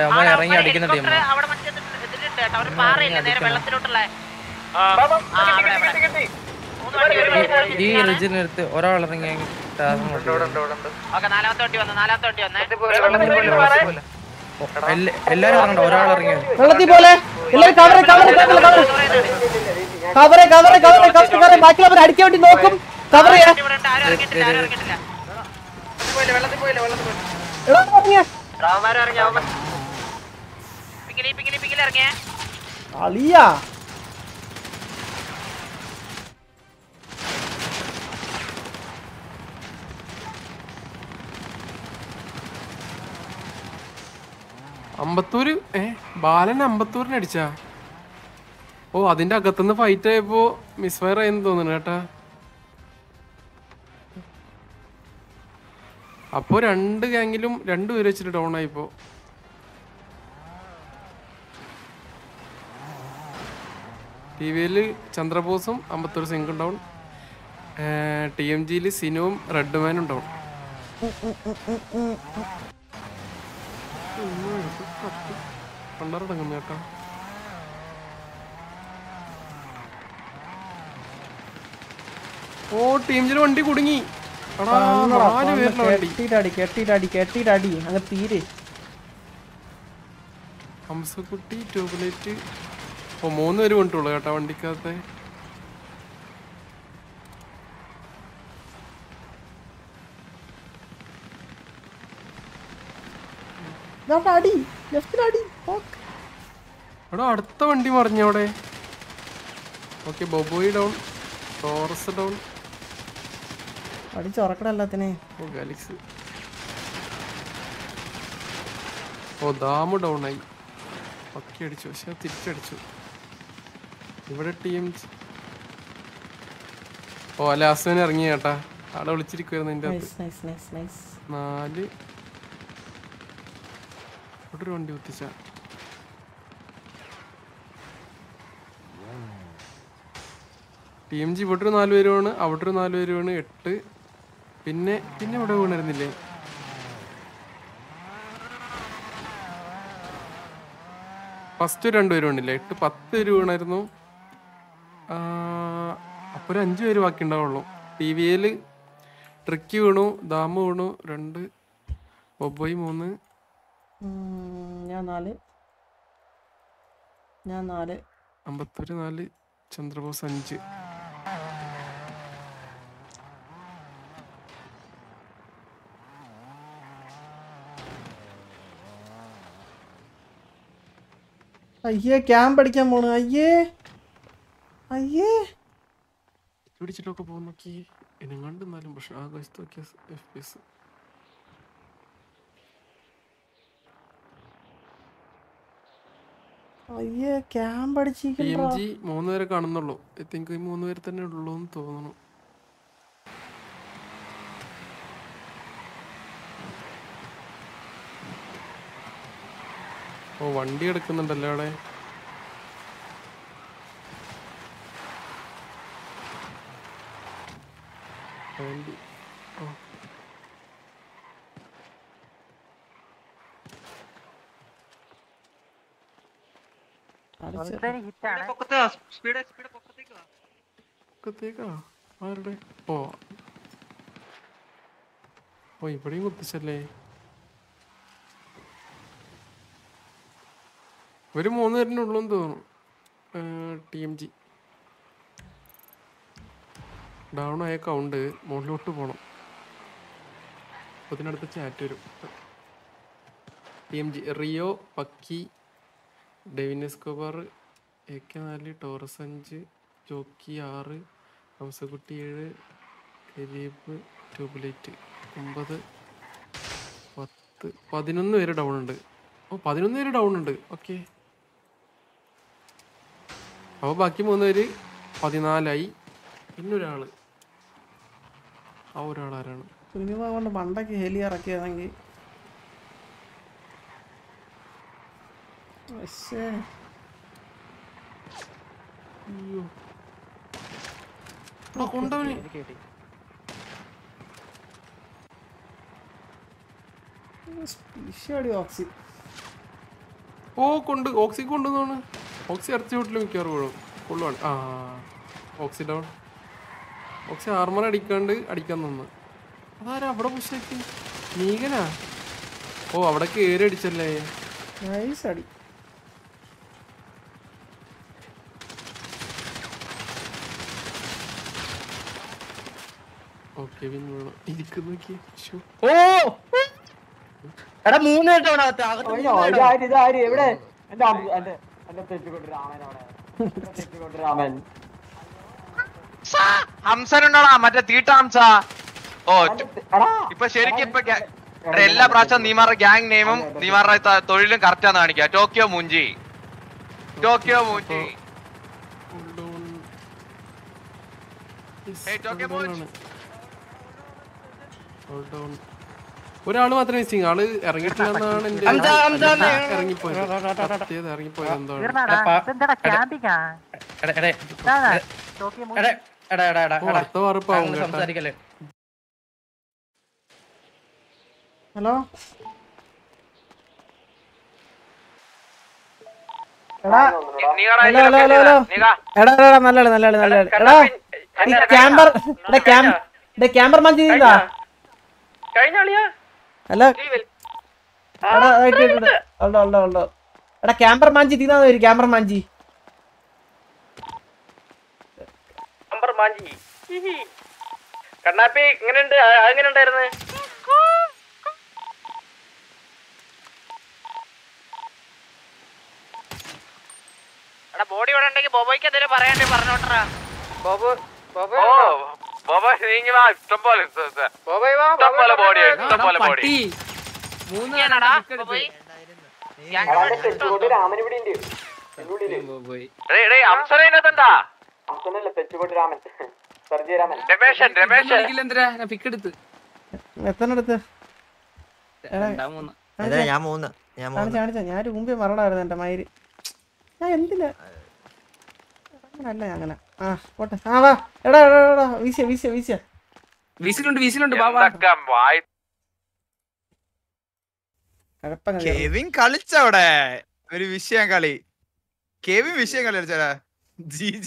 Ridge ഇറങ്ങി അടിക്കുന്ന team ഈ റിജിനെടുത്ത് ഒരാൾ ഇറങ്ങി നാലാമത്തെ വണ്ടി വന്നു നാലാമത്തെ വണ്ടി വന്നേ. വെള്ളത്തിൽ പോലെ. എല്ലാരും കവറെ കവറെ കവറെ കവറെ. കവറെ കവറെ കവറെ കവറെ ബാക്കിയുള്ളവർ അടിക്കാൻ വേണ്ടി നോക്കും. കവർ ചെയ്യാൻ അമ്പത്തൂര്? ഏ ബാലൻ അമ്പത്തൂരിന് അടിച്ചാ? ഓ അതിന്റെ അകത്തുനിന്ന് ഫൈറ്റ് ആയപ്പോ മിസ്ഫയർ ആയെന്ന് തോന്നുന്നു കേട്ടാ. അപ്പോ രണ്ട് ഗാങ്ങിലും രണ്ടുപേര് വെച്ചിട്ട് ഡൗൺ ആയിപ്പോ. ടി വിയിൽ ചന്ദ്രബോസും അമ്പത്തൂർ സിംഗും ഡൗൺ ടി എം ജിയിൽ സിനുവും റെഡ്മാനും ഡൗൺ പണ്ടറടങ്ങുന്ന കേട്ടാ ഓ ടീമിന്റെ വണ്ടി കുടുങ്ങി. ഹംസക്കുട്ടി ട്യൂബ്ലൈറ്റ് ഓ മൂന്ന് പേര് കൊണ്ടുള്ളൂ കേട്ടാ വണ്ടിക്കകത്തെ. അടി ലെഫ്റ്റിലടി. എടാ അടുത്ത വണ്ടി മറിഞ്ഞവിടെ ഓക്കെ ബൊബോയി ഡൗൺ ടോറസ് ഡൗൺ അടി എല്ലാത്തിനെ. ഓ ഗാലിക്സ്. ഓ ദാമ് ഡൗൺ ആയി. പക്കി അടിച്ചു പക്ഷെ തിരിച്ചടിച്ചു. ഇവിടെ ടീം ഓ ലാസ്റ്റിന് ഇറങ്ങി കേട്ടാ. ആടെ വിളിച്ചിരിക്കുവായിരുന്നു എന്റെ നാല്. ഇവിടെ ഒരു വണ്ടി കുത്തിച്ച. ടീം ജി ഇവിടെ ഒരു നാല് പേരുമാണ് അവിടെ ഒരു നാല് പേരുമാണ് എട്ട്. പിന്നെ പിന്നെ ഇവിടെ വീണായിരുന്നില്ലേ ഫസ്റ്റ് രണ്ട് ഉണ്ടില്ലേ എട്ട് പത്ത് പേര് വീണായിരുന്നു. അപ്പോൾ ഒരു അഞ്ച് പേര് ബാക്കി ഉണ്ടാവുള്ളൂ ടി വിയിൽ ട്രിക്ക് വീണു ദാമ വീണു രണ്ട് ബൊബോയ് മൂന്ന് ഞാൻ നാല്. ഞാൻ നാല്. അമ്പത്തൊരു നാല് ചന്ദ്രബോസ് അഞ്ച്. അയ്യേ ക്യാമ്പ് അടിക്കാൻ പോണു. അയ്യേ. അയ്യേ. പിടിച്ചിട്ടൊക്കെ പോകും നോക്കി എന്നെ കണ്ടെന്നാലും പക്ഷെ ആകാശത്ത് നോക്കിയ എഫ് പി എസ് അയ്യേ ക്യാമ്പ് അടിച്ചിരിക്കുന്നു മൂന്ന് പേരെ കാണുന്നുള്ളൂ. ഐ തിങ്ക് ഈ മൂന്ന് പേര് തന്നെ ഉള്ളൂ എന്ന് തോന്നുന്നു. ഓ വണ്ടി എടുക്കുന്നുണ്ടല്ലോ അവിടെ. വണ്ടി ഓ. ഓ. ഇവിടെയും കുത്തിച്ചല്ലേ? ഒരു മൂന്ന് പേരിന്റെ ഉള്ളൂന്ന് തോന്നുന്നു. ടി എം ജി ഡൗൺ ആയ കൗണ്ട് മുകളിലോട്ട് പോകണം അതിനടുത്ത് ഇതിനടുത്ത് ചാറ്റ് വരും. T M G Rio Pakki Devin Escobar A K നാല് ടോറസ് അഞ്ച് ജോക്കി ആറ് ഹംസക്കുട്ടി ഏഴ് ദിലീപ് ട്യൂബ്ലൈറ്റ് ഒമ്പത് പത്ത് പതിനൊന്ന് പേര് ഡൗൺ ഉണ്ട്. ഓ പതിനൊന്ന് പേര് ഡൗൺ ഉണ്ട്. ഓക്കെ. അപ്പോൾ ബാക്കി മൂന്ന് പേര് പതിനാലായി. പിന്നൊരാൾ ആ ഒരാൾ ആരാണ് പണ്ടൊക്കെ ഹെലി ഇറക്കിയതെങ്കിൽ പക്ഷേ അയ്യോ കൊണ്ടവന് ഓക്സി ഓ കൊണ്ട് ഓക്സി കൊണ്ടുവന്നാണ് ഓക്സി അടുത്ത വീട്ടിൽ മിക്കവാറും വീഴും. കൊള്ളുവാണ്. ആ ഓക്സി ഡൗൺ ഓക്സി ആർമർ അടിക്കാണ്ട് അടിക്കാൻ നിന്ന്. അതാരാ അവിടെ പുഷാക്കി നീകനാ ഓ അവിടെ കയറി അടിച്ചല്ലേ? നൈസ് അടി. ഓ! എടാ മൂന്ന് കേട്ടോ അവിടെ എവിടെ? എന്റെ എന്റെ എന്റെ രാമൻ രാമൻ. ഹംസനുണ്ടോടാ മറ്റേ തീട്ട ഹംസ. ഓ എടാ ഇപ്പൊ ശരിക്കും ഇപ്പൊ എല്ലാ പ്രാവശ്യം നീമാറ ഗ്യാങ് നെയിമും നീമാറ തൊഴിലും കറക്റ്റ് ആണ് കാണിക്കുക ടോക്കിയോ മുഞ്ചി. ടോക്കിയോ മുഞ്ചി. Tokyo on. ഒരാൾ മാത്രമേ മിസ്സിങ് ആൾ ഇറങ്ങിയിട്ടില്ലെന്നാണ് എന്റെ. ഇറങ്ങിപ്പോയത്. ഇറങ്ങിപ്പോയത് എന്താണ്? ഹലോ? ക്യാമ്പർ എടാ ക്യാമ്പ് എടാ ക്യാമ്പർ മഞ്ചി നീന്താ അല്ല. ഉണ്ടോ. ഉണ്ടോ ഉണ്ടോ എടാ ക്യാമ്പർ മാഞ്ചി തീന്നാ വരും ക്യാമ്പർ മാഞ്ചി. മാഞ്ചി. കണ്ണാപ്പി ഇങ്ങനെയുണ്ട്. എങ്ങനെ ഉണ്ടായിരുന്നു എടാ ബോഡി ഇവിടെ ഉണ്ടെങ്കിൽ ബോബോയ്ക്ക് എന്തെങ്കിലും പറയാണ്ടേ പറഞ്ഞോട്ടറാ. ബോബു ബോബോ ഞാൻ മൂന്ന്. ഞാൻ മുമ്പേ മറണായിരുന്നു എന്റെ മയിൽ. ഞാൻ എന്തിനാ? അങ്ങനല്ല ഞാൻ അങ്ങനെ. ആ പോട്ടെ. ആ വാ. എടാ എടാ എടാ വീശിയ വീശിയ വീശിയ വായി കഴപ്പങ്ങ കെവിൻ കളിച്ചവിടെ. ഒരു വിഷയം കളി. കെവിൻ വിഷയം കളി കളിച്ചടാ ജി.